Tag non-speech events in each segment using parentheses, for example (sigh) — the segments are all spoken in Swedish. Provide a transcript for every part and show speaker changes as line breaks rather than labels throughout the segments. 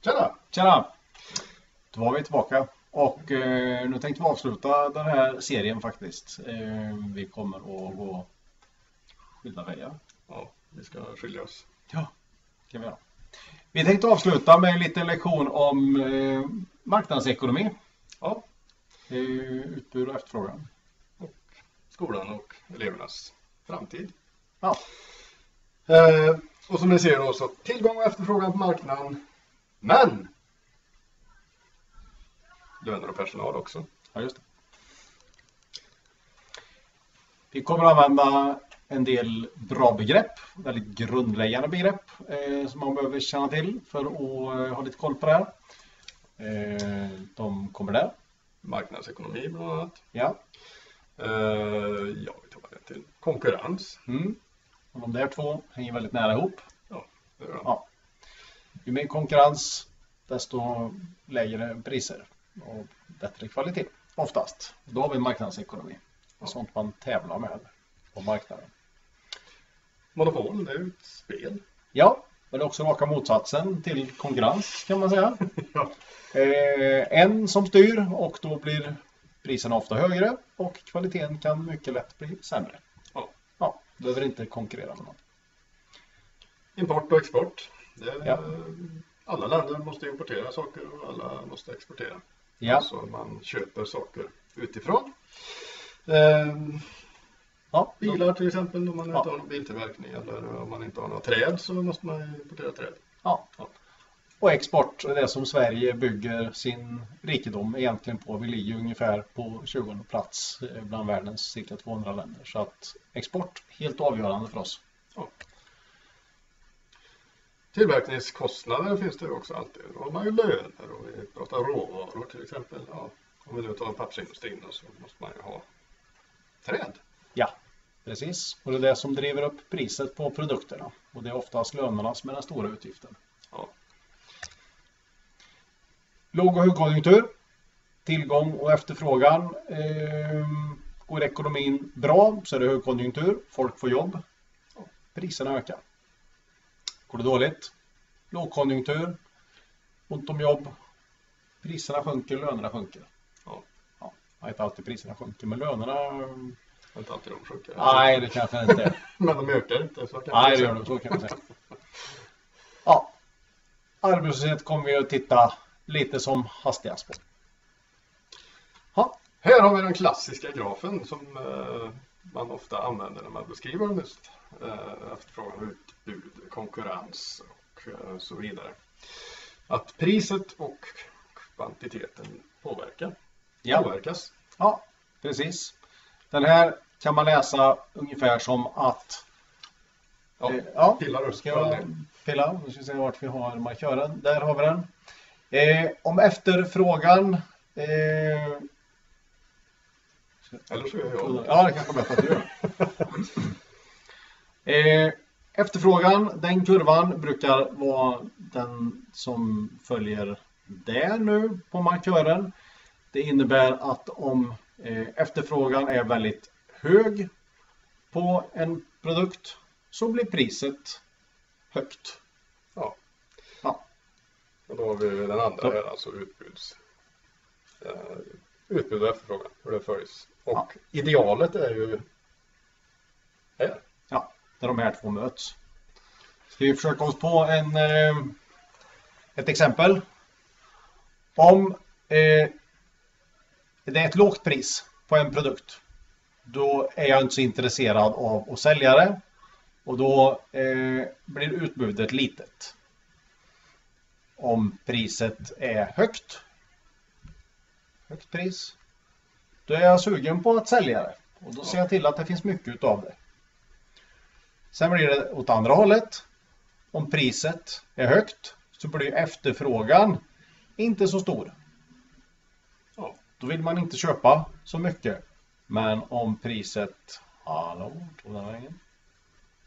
Tjena!
Tjena! Då var vi tillbaka och eh, nu tänkte vi avsluta den här serien faktiskt. Eh, vi kommer att gå skilda vägar.
Ja, vi ska skilja oss.
Ja, kan vi göra. Vi tänkte avsluta med en liten lektion om eh, marknadsekonomi.
Ja,
Eh, utbud och efterfrågan.
skolan och elevernas framtid.
Ja,
Eh, och som ni ser då så tillgång och efterfrågan på marknaden. Men löner och personal också.
ja just det. Vi kommer att använda en del bra begrepp, väldigt grundläggande begrepp eh, som man behöver känna till för att eh, ha lite koll på det här. Eh, de kommer där.
Marknadsekonomi bland annat.
Ja.
Eh, ja, vi tar det till. Konkurrens.
Mm. Och de där två hänger väldigt nära ihop.
Ja, det gör de.
Ja. Ju mer konkurrens, desto lägre priser och bättre kvalitet oftast. Då har vi marknadsekonomi. Det är sånt man tävlar med på marknaden.
Monopol, det är ju ett spel.
Ja, men det är också raka motsatsen till konkurrens kan man säga. (laughs)
Ja.
Eh, en som styr och då blir priserna ofta högre och kvaliteten kan mycket lätt bli sämre.
Ja.
Ja, behöver inte konkurrera med någon.
Import och export. Det är,
Ja.
Alla länder måste importera saker och alla måste exportera.
Ja,
Alltså man köper saker utifrån. Ehm,
ja,
bilar till exempel, om man
Ja.
inte har någon biltillverkning eller om man inte har några träd så måste man importera träd.
Ja. Och export det som Sverige bygger sin rikedom egentligen på. Vi ligger ungefär på 20 plats eh, bland världens cirka 200 länder. Så att export, helt avgörande för oss.
Ja. Tillverkningskostnader finns det också alltid. Då har man ju löner och vi pratar råvaror till exempel. Ja, om vi nu tar pappersindustrin så måste man ju ha träd.
Ja, precis. Och det är det som driver upp priset på produkterna. Och det är oftast lönerna som är den stora utgiften.
Ja.
Låg och högkonjunktur. Tillgång och efterfrågan. Ehm, går ekonomin bra så är det högkonjunktur. Folk får jobb. Priserna ökar. Går det dåligt? Lågkonjunktur. Ont om jobb. Priserna sjunker, lönerna sjunker.
Ja.
Ja, inte alltid priserna sjunker, men lönerna...
Inte alltid de sjunker.
Nej, det kanske inte. (laughs)
Men de ökar inte. Så kan
Nej, det gör de. Så kan man säga. Ja. Arbetslöshet kommer vi att titta lite som hastigast på. Ja,
Här har vi den klassiska grafen som eh, man ofta använder när man beskriver just eh, efterfrågan, utbud, konkurrens och eh, så vidare. Att priset och kvantiteten påverkar,
ja.
påverkas.
ja, precis. Den här kan man läsa ungefär som att...
Ja,
eh, ja. jag
del.
pilla? Nu ska vi se vart vi har markören. Där har vi den. Eh, om efterfrågan... Eh,
Eller så gör jag.
Ja, det kanske är bättre att du gör. (laughs) Eh, efterfrågan, den kurvan brukar vara den som följer där nu på markören. Det innebär att om eh, efterfrågan är väldigt hög på en produkt så blir priset högt.
Ja.
Ja.
Och då har vi den andra här, alltså utbuds. Eh, utbud och efterfrågan, hur det följs. Och
Ja.
idealet är ju här.
Ja, där de här två möts. Ska vi försöka oss på en, eh, ett exempel? Om eh, det är ett lågt pris på en produkt, då är jag inte så intresserad av att sälja det. Och då eh, blir utbudet litet. Om priset är högt, högt pris, då är jag sugen på att sälja det. Och då ser jag till att det finns mycket utav det. Sen blir det åt andra hållet. Om priset är högt så blir efterfrågan inte så stor. Då vill man inte köpa så mycket. Men om priset... Hallå, tog den vägen?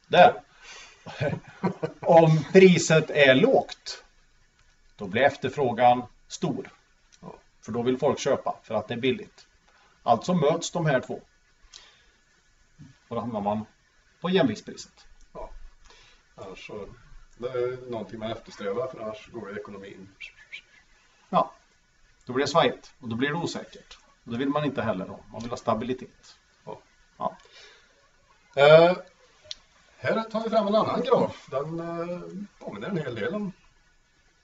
Där! (laughs) om priset är lågt, då blir efterfrågan stor. För då vill folk köpa för att det är billigt. Alltså möts de här två. Och då hamnar man på jämviktspriset.
Ja. Annars så Det är någonting man eftersträvar för annars går ekonomin.
Ja, då blir det svajigt och då blir det osäkert. Och det vill man inte heller ha. Man vill ha stabilitet.
Ja.
Ja.
Eh, här tar vi fram en annan graf. Den eh, påminner en hel del om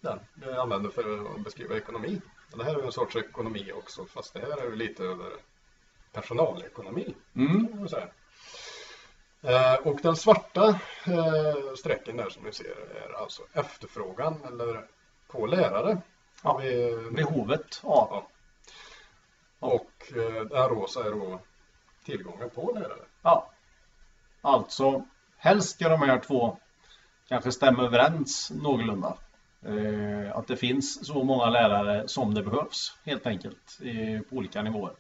den vi använder för att beskriva ekonomi. Det här är en sorts ekonomi också, fast det här är lite över personalekonomi.
Mm.
Eh, och den svarta eh, strecken där som ni ser är alltså efterfrågan eller på lärare.
Ja,
vi,
Behovet av.
Ja. Och eh, den rosa är då tillgången på lärare.
Ja. Alltså, helst ska de här två kanske stämma överens någorlunda. Eh, att det finns så många lärare som det behövs helt enkelt eh, på olika nivåer.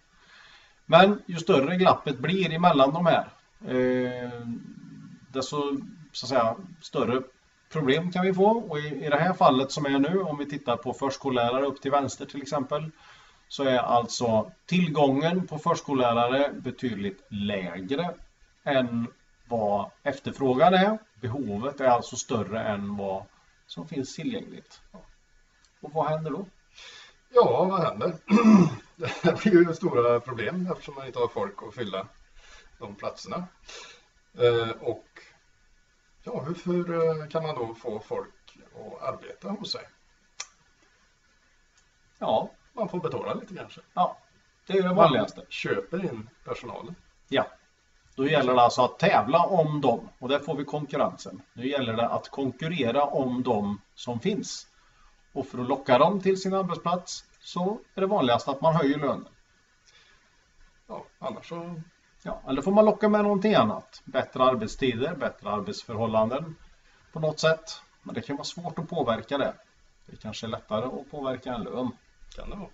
Men ju större glappet blir emellan de här eh, desto så att säga, större problem kan vi få. Och i, i det här fallet som är nu, om vi tittar på förskollärare upp till vänster till exempel, så är alltså tillgången på förskollärare betydligt lägre än vad efterfrågan är. Behovet är alltså större än vad som finns tillgängligt. Och vad händer då?
Ja, vad händer? (clears throat) Det blir ju stora problem eftersom man inte har folk att fylla de platserna. Eh, Och ja, hur, eh, kan man då få folk att arbeta hos sig?
Ja,
Man får betala lite kanske.
ja det är det vanligaste.
Köper in personalen.
Ja. Då gäller det alltså att tävla om dem och där får vi konkurrensen. Nu gäller det att konkurrera om dem som finns. Och för att locka dem till sin arbetsplats så är det vanligast att man höjer lönen.
Ja, annars så
Ja, eller får man locka med någonting annat. Bättre arbetstider, bättre arbetsförhållanden på något sätt. Men det kan vara svårt att påverka det. Det kanske är lättare att påverka en lön.
kan det vara.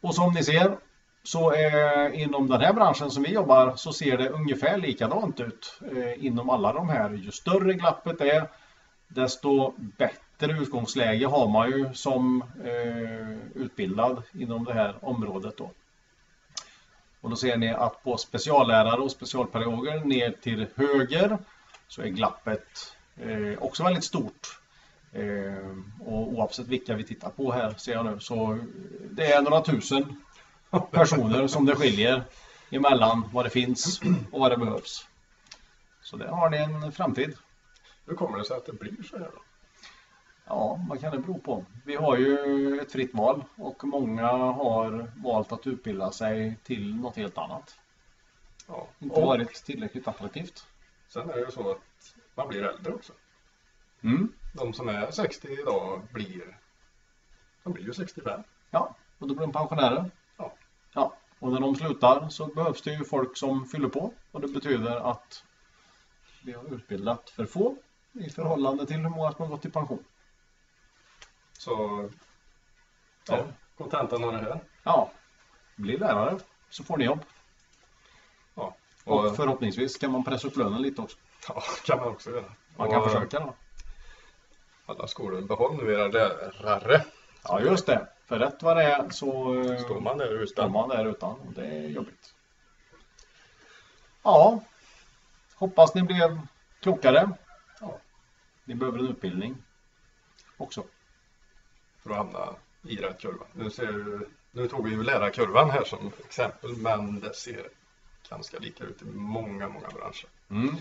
Och som ni ser så eh, inom den här branschen som vi jobbar så ser det ungefär likadant ut eh, inom alla de här. Ju större glappet är desto bättre utgångsläge har man ju som eh, utbildad inom det här området då. Och då ser ni att på speciallärare och specialpedagoger ner till höger så är glappet eh, också väldigt stort. Eh, och oavsett vilka vi tittar på här ser jag nu så det är några tusen personer som det skiljer emellan vad det finns och vad det behövs. Så där har ni en framtid.
Hur kommer det sig att det blir så här då?
Ja, vad kan det bero på? Vi har ju ett fritt val och många har valt att utbilda sig till något helt annat.
Ja.
Inte
Och
varit tillräckligt attraktivt.
sen är det ju så att man blir äldre också.
Mm.
De som är 60 idag blir, de blir ju 65.
Ja, och då blir de pensionärer.
Ja.
Och när de slutar så behövs det ju folk som fyller på och det betyder att vi har utbildat för få i förhållande till hur många som har gått i pension.
Så ja, kontentan av det här.
Ja, bli lärare så får ni jobb.
Ja.
Och
Och,
förhoppningsvis kan man pressa upp lönen lite också.
ja, kan man också göra.
Man kan
Och
försöka då.
Alla skolor, behåll nu era lärare.
Ja, just det. För rätt vad det är så eh,
Står man där
står
utan.
man där utan och det är jobbigt. Ja, hoppas ni blev klokare.
Ja.
Ni behöver en utbildning också.
för att hamna i rätt kurva. Nu, ser, nu tog vi ju lärarkurvan här som exempel, men det ser ganska lika ut i många, många branscher.
Mm.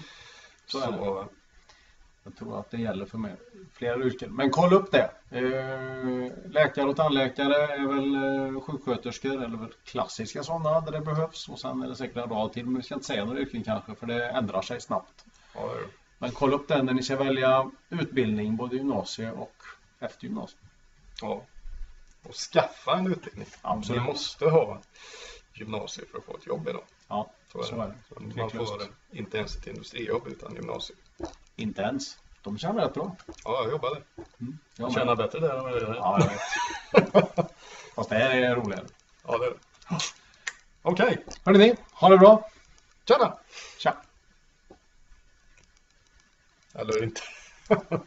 Så.
Så,
Jag tror att det gäller för mig, flera yrken. Men kolla upp det. Eh, läkare och tandläkare är väl eh, sjuksköterskor eller väl klassiska sådana där det behövs. Och sen är det säkert en rad till, men vi ska inte säga några yrken kanske för det ändrar sig snabbt.
ja, det det.
Men kolla upp den när ni ska välja utbildning, både gymnasie och efter gymnasiet.
ja. Och skaffa en utbildning.
Absolut.
Du måste ha gymnasiet för att få ett jobb idag.
Ja,
Så är
så
det.
är det.
Så Man får inte ens ett industrijobb utan gymnasiet.
Inte ens. De tjänar rätt bra.
Ja, jag jobbade.
Mm. Jag
tjänar bättre där än vad jag gör.
Ja, jag vet. (laughs) Fast det här är roligare.
Ja, det är det. Okej,
Hörrni ni, ha det bra.
tjena!
Tja!
Eller inte. (laughs)